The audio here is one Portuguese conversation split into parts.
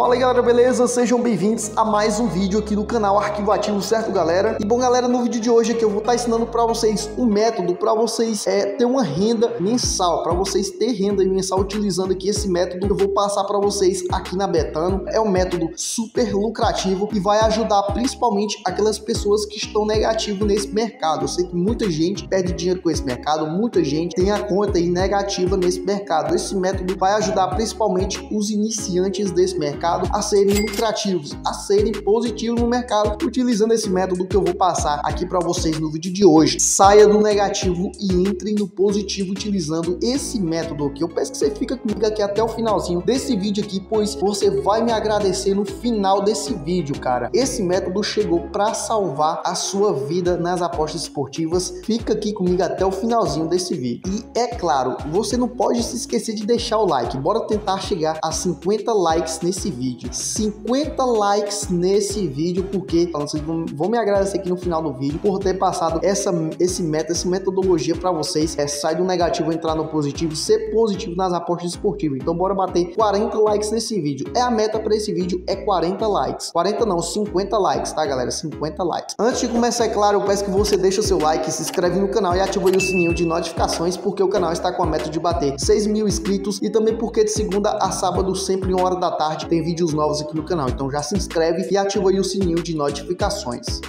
Fala aí galera, beleza? Sejam bem-vindos a mais um vídeo aqui do canal Arquivo Ativo, certo galera? E bom galera, no vídeo de hoje aqui eu vou estar ensinando para vocês um método para vocês é, ter uma renda mensal, para vocês ter renda mensal utilizando aqui esse método que eu vou passar para vocês aqui na Betano. É um método super lucrativo e vai ajudar principalmente aquelas pessoas que estão negativo nesse mercado. Eu sei que muita gente perde dinheiro com esse mercado, muita gente tem a conta aí negativa nesse mercado. Esse método vai ajudar principalmente os iniciantes desse mercado mercado a serem lucrativos, a serem positivos no mercado, utilizando esse método que eu vou passar aqui para vocês no vídeo de hoje. Saia do negativo e entre no positivo utilizando esse método aqui. Eu peço que você fica comigo aqui até o finalzinho desse vídeo aqui, pois você vai me agradecer no final desse vídeo, cara. Esse método chegou para salvar a sua vida nas apostas esportivas. Fica aqui comigo até o finalzinho desse vídeo. E é claro, você não pode se esquecer de deixar o like. Bora tentar chegar a 50 likes nesse vídeo vídeo. 50 likes nesse vídeo, porque vocês vão, vão, me agradecer aqui no final do vídeo por ter passado essa, esse método, essa metodologia para vocês. É sair do negativo, entrar no positivo, ser positivo nas apostas esportivas. Então bora bater 40 likes nesse vídeo. É a meta para esse vídeo é 40 likes. 40 não, 50 likes, tá galera? 50 likes. Antes de começar, é claro, eu peço que você deixe o seu like, se inscreve no canal e ative o sininho de notificações, porque o canal está com a meta de bater 6 mil inscritos e também porque de segunda a sábado, sempre em hora da tarde, tem vídeos novos aqui no canal. Então já se inscreve e ativa o sininho de notificações.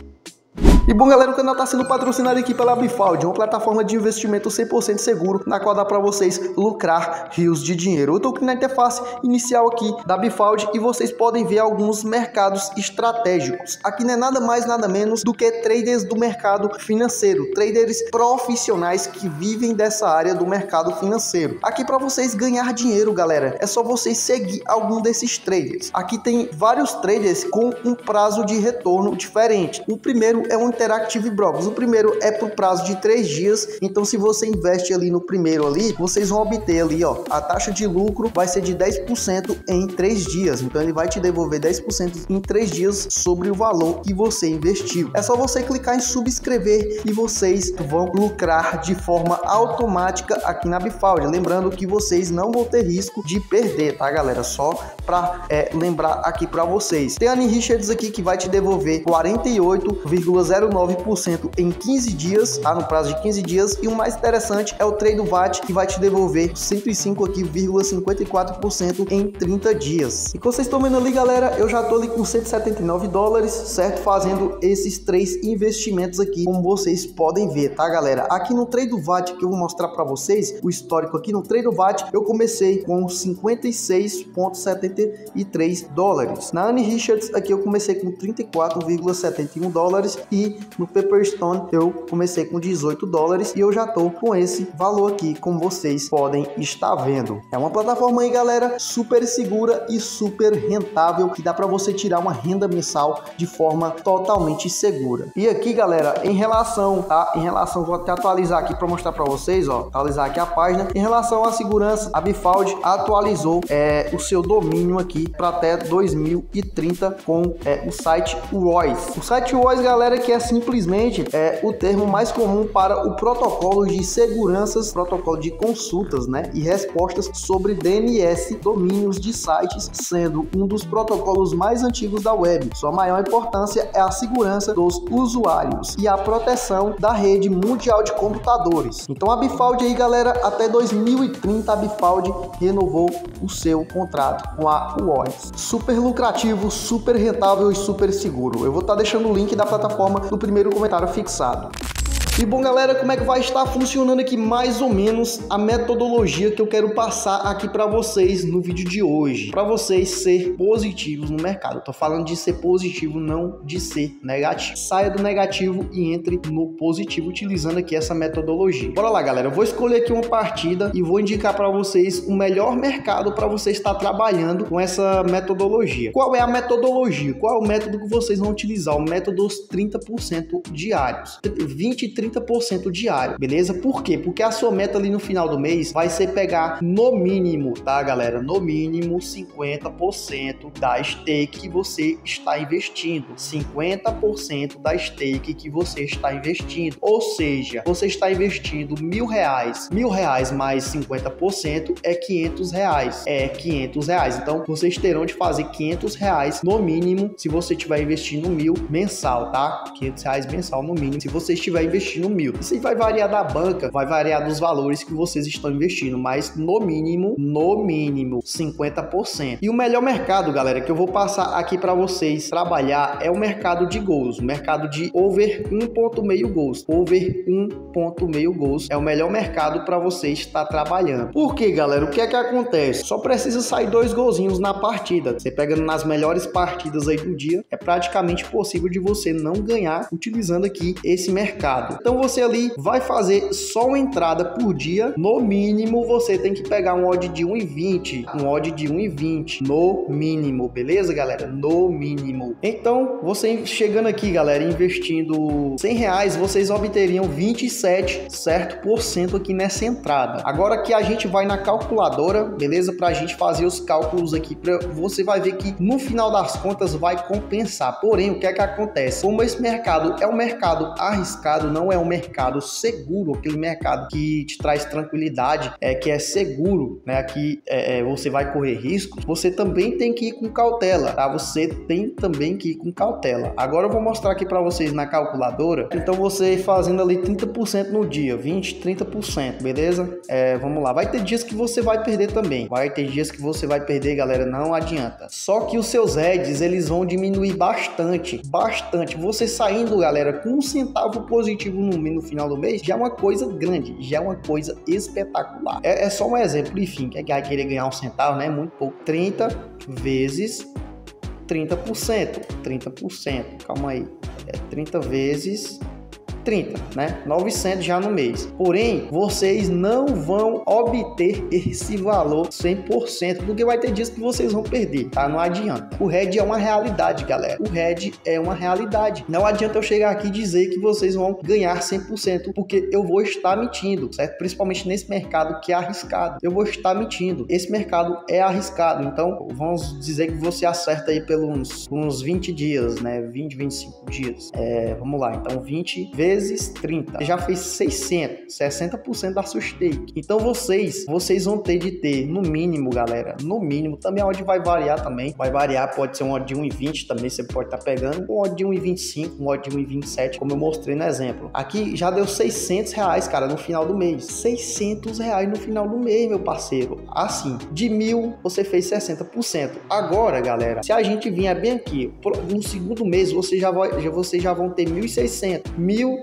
E bom, galera, o canal está sendo patrocinado aqui pela Bifald, uma plataforma de investimento 100% seguro, na qual dá para vocês lucrar rios de dinheiro. Eu estou aqui na interface inicial aqui da Bifald e vocês podem ver alguns mercados estratégicos. Aqui não é nada mais, nada menos do que traders do mercado financeiro, traders profissionais que vivem dessa área do mercado financeiro. Aqui para vocês ganhar dinheiro, galera, é só vocês seguir algum desses traders. Aqui tem vários traders com um prazo de retorno diferente. O primeiro é um Interactive Brokers. O primeiro é por prazo de três dias, então se você investe ali no primeiro ali, vocês vão obter ali, ó, a taxa de lucro vai ser de 10% em três dias. Então ele vai te devolver 10% em três dias sobre o valor que você investiu. É só você clicar em subscrever e vocês vão lucrar de forma automática aqui na Bifald. Lembrando que vocês não vão ter risco de perder, tá, galera? Só para é, lembrar aqui para vocês. Tem a Annie Richards aqui que vai te devolver 48,0 0,09% em 15 dias, tá? No prazo de 15 dias. E o mais interessante é o trade do VAT, que vai te devolver 105,54% em 30 dias. E como vocês estão vendo ali, galera, eu já tô ali com 179 dólares, certo? Fazendo esses três investimentos aqui, como vocês podem ver, tá, galera? Aqui no trade do VAT que eu vou mostrar para vocês, o histórico aqui no trade do VAT, eu comecei com 56,73 dólares. Na Annie Richards, aqui eu comecei com 34,71 dólares e no Pepperstone eu comecei com 18 dólares e eu já tô com esse valor aqui, como vocês podem estar vendo. É uma plataforma aí, galera, super segura e super rentável que dá para você tirar uma renda mensal de forma totalmente segura. E aqui, galera, em relação, tá? Em relação, vou até atualizar aqui para mostrar para vocês, ó, atualizar aqui a página. Em relação à segurança, a Bifald atualizou é, o seu domínio aqui para até 2030 com é, o site Royce. O site Royce, galera, que é simplesmente é, o termo mais comum para o protocolo de seguranças, protocolo de consultas né, e respostas sobre DNS, domínios de sites, sendo um dos protocolos mais antigos da web. Sua maior importância é a segurança dos usuários e a proteção da rede mundial de computadores. Então a Bifald aí, galera, até 2030 a Bifald renovou o seu contrato com a UOS. Super lucrativo, super rentável e super seguro. Eu vou estar tá deixando o link da plataforma no primeiro comentário fixado. E bom, galera, como é que vai estar funcionando aqui mais ou menos a metodologia que eu quero passar aqui para vocês no vídeo de hoje, para vocês ser positivos no mercado. Eu tô falando de ser positivo, não de ser negativo. Saia do negativo e entre no positivo utilizando aqui essa metodologia. Bora lá, galera. Eu vou escolher aqui uma partida e vou indicar para vocês o melhor mercado para você estar trabalhando com essa metodologia. Qual é a metodologia? Qual é o método que vocês vão utilizar? O método dos 30% diários. 20 e 30% diário, beleza? Por quê? Porque a sua meta ali no final do mês vai ser pegar no mínimo, tá, galera? No mínimo 50% da stake que você está investindo. 50% da stake que você está investindo. Ou seja, você está investindo mil reais. Mil reais mais 50% é 500 reais. É 500 reais. Então, vocês terão de fazer 500 reais no mínimo se você estiver investindo mil mensal, tá? 500 reais mensal no mínimo se você estiver investindo mil. Isso vai variar da banca, vai variar dos valores que vocês estão investindo, mas no mínimo, no mínimo, 50%. E o melhor mercado, galera, que eu vou passar aqui para vocês trabalhar é o mercado de gols, o mercado de over 1.5 gols. Over 1.5 gols é o melhor mercado para você estar trabalhando. Por quê, galera? O que é que acontece? Só precisa sair dois golzinhos na partida. Você pega nas melhores partidas aí do dia, é praticamente possível de você não ganhar utilizando aqui esse mercado. Então você ali vai fazer só uma entrada por dia, no mínimo você tem que pegar um odd de 1,20, um odd de 1,20 no mínimo, beleza, galera? No mínimo. Então, você chegando aqui, galera, investindo 100 reais, vocês obteriam 27, certo, por cento aqui nessa entrada. Agora que a gente vai na calculadora, beleza? Pra gente fazer os cálculos aqui, pra, você vai ver que no final das contas vai compensar. Porém, o que é que acontece? Como esse mercado é um mercado arriscado, não é um mercado seguro, aquele mercado que te traz tranquilidade, é que é seguro, né? Que é, é, você vai correr riscos, você também tem que ir com cautela, tá? Você tem também que ir com cautela. Agora eu vou mostrar aqui para vocês na calculadora. Então você fazendo ali 30% no dia, 20, 30%, beleza? É, vamos lá. Vai ter dias que você vai perder também. Vai ter dias que você vai perder, galera, não adianta. Só que os seus heads, eles vão diminuir bastante, bastante. Você saindo, galera, com um centavo positivo no, no final do mês, já é uma coisa grande, já é uma coisa espetacular. É, é só um exemplo, enfim, quem é que vai querer ganhar um centavo, né? Muito pouco. 30 vezes 30%. 30%, calma aí. É 30 vezes 30, né? 900 já no mês. Porém, vocês não vão obter esse valor 100%, porque vai ter dias que vocês vão perder, tá? Não adianta. O RED é uma realidade, galera. O RED é uma realidade. Não adianta eu chegar aqui e dizer que vocês vão ganhar 100%, porque eu vou estar mentindo, certo? Principalmente nesse mercado que é arriscado. Eu vou estar mentindo. Esse mercado é arriscado, então vamos dizer que você acerta aí pelos uns 20 dias, né? 20, 25 dias. É, vamos lá, então 20 vezes vezes 30. Você já fez 600, 60% da sua stake. Então vocês, vocês vão ter de ter, no mínimo, galera, no mínimo, também a odd vai variar também. Vai variar, pode ser um odd de 1,20 também, você pode estar tá pegando. Um odd de 1,25, um odd de 1,27, como eu mostrei no exemplo. Aqui já deu 600 reais, cara, no final do mês. 600 reais no final do mês, meu parceiro. Assim, de mil, você fez 60%. Agora, galera, se a gente vier bem aqui, no segundo mês, você já vai, vocês já vão ter 1.600.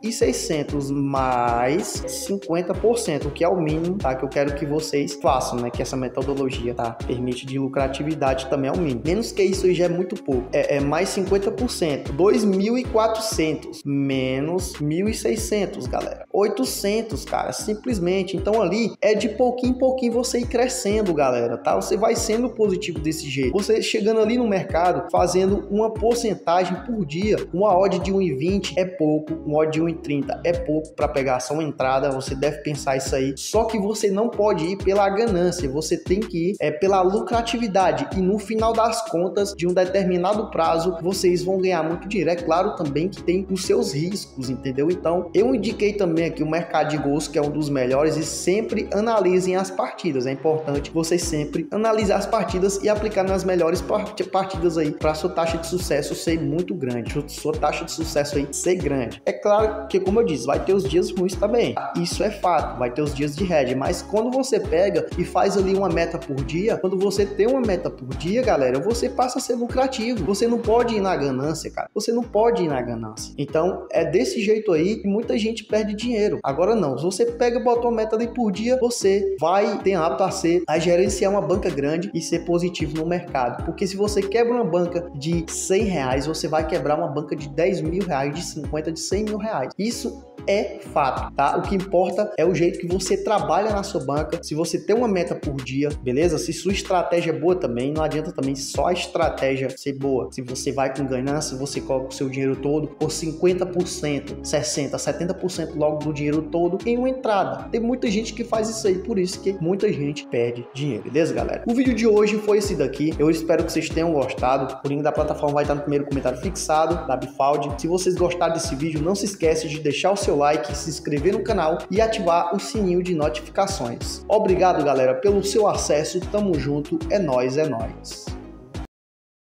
1.600 mais 50%, o que é o mínimo, tá? Que eu quero que vocês façam, né? Que essa metodologia, tá? Permite de lucratividade também é o mínimo. Menos que isso já é muito pouco. É, é mais 50%. 2.400 menos 1.600, galera. 800, cara, simplesmente. Então ali é de pouquinho em pouquinho você ir crescendo, galera, tá? Você vai sendo positivo desse jeito. Você chegando ali no mercado, fazendo uma porcentagem por dia, uma odd de 1,20 é pouco, um odd de 1,30 1,30 é pouco para pegar só uma entrada, você deve pensar isso aí. Só que você não pode ir pela ganância, você tem que ir é, pela lucratividade. E no final das contas, de um determinado prazo, vocês vão ganhar muito dinheiro. É claro também que tem os seus riscos, entendeu? Então, eu indiquei também aqui o mercado de gols, que é um dos melhores, e sempre analisem as partidas. É importante você sempre analisar as partidas e aplicar nas melhores partidas aí para sua taxa de sucesso ser muito grande, sua taxa de sucesso aí ser grande. É claro porque, como eu disse, vai ter os dias ruins também. Isso é fato, vai ter os dias de head. Mas quando você pega e faz ali uma meta por dia, quando você tem uma meta por dia, galera, você passa a ser lucrativo. Você não pode ir na ganância, cara. Você não pode ir na ganância. Então, é desse jeito aí que muita gente perde dinheiro. Agora não, se você pega e bota uma meta ali por dia, você vai ter apto a ser, a gerenciar uma banca grande e ser positivo no mercado. Porque se você quebra uma banca de 100 reais, você vai quebrar uma banca de 10 mil reais, de 50, de 100 mil reais. Isso é fato, tá? O que importa é o jeito que você trabalha na sua banca, se você tem uma meta por dia, beleza? Se sua estratégia é boa também, não adianta também só a estratégia ser boa. Se você vai com ganância, você coloca o seu dinheiro todo por 50%, 60%, 70% logo do dinheiro todo em uma entrada. Tem muita gente que faz isso aí, por isso que muita gente perde dinheiro, beleza, galera? O vídeo de hoje foi esse daqui. Eu espero que vocês tenham gostado. O link da plataforma vai estar no primeiro comentário fixado da Bifaldi. Se vocês gostaram desse vídeo, não se esqueça de deixar o seu like, se inscrever no canal e ativar o sininho de notificações. Obrigado, galera, pelo seu acesso. Tamo junto. É nós, é nós.